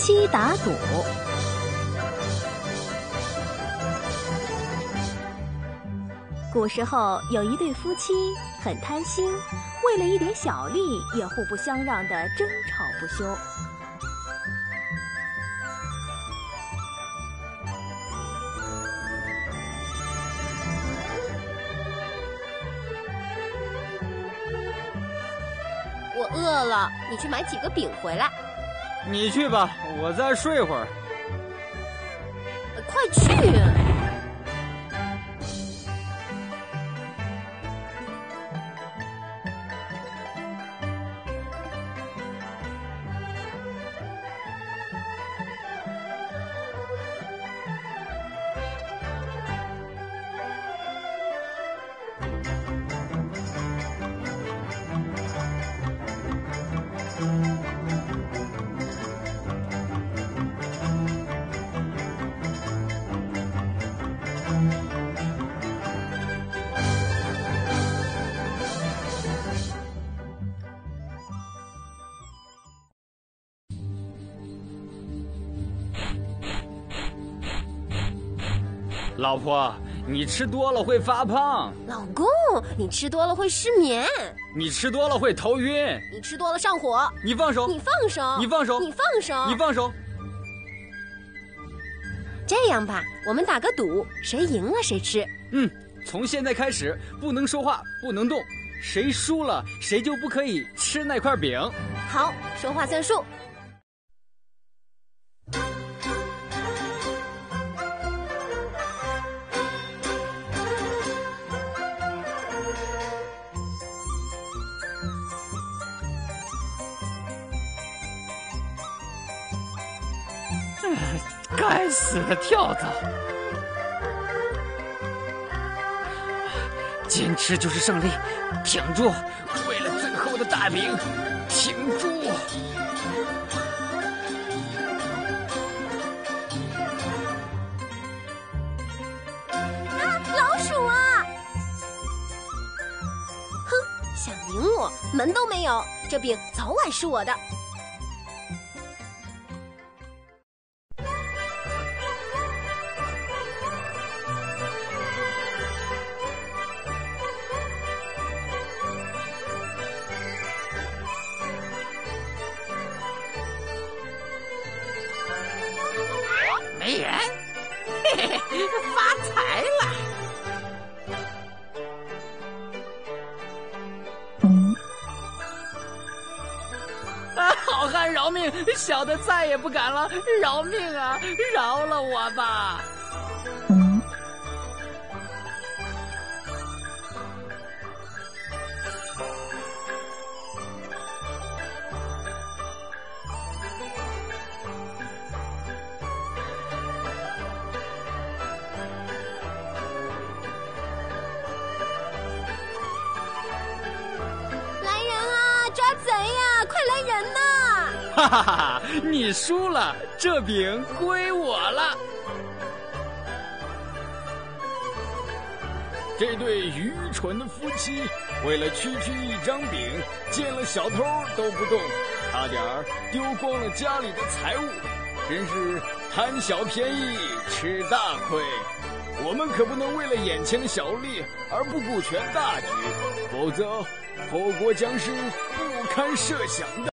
妻打赌。古时候有一对夫妻，很贪心，为了一点小利也互不相让的争吵不休。我饿了，你去买几个饼回来。你去吧，我再睡会儿。快去！老婆，你吃多了会发胖。老公，你吃多了会失眠。你吃多了会头晕。你吃多了上火。你放手！你放手！你放手！你放手！你放手！这样吧，我们打个赌，谁赢了谁吃。嗯，从现在开始不能说话，不能动，谁输了谁就不可以吃那块饼。好，说话算数。该死的跳蚤！坚持就是胜利，挺住！为了最后的大饼，挺住！啊，老鼠啊！哼，想赢我，门都没有！这饼早晚是我的。钱，嘿，嘿嘿，发财了！啊，好汉饶命，小的再也不敢了，饶命啊，饶了我吧！哈哈哈！你输了，这饼归我了。这对愚蠢的夫妻，为了区区一张饼，见了小偷都不动，差点丢光了家里的财物，真是贪小便宜吃大亏。我们可不能为了眼前的小利而不顾全大局，否则后果将是不堪设想的。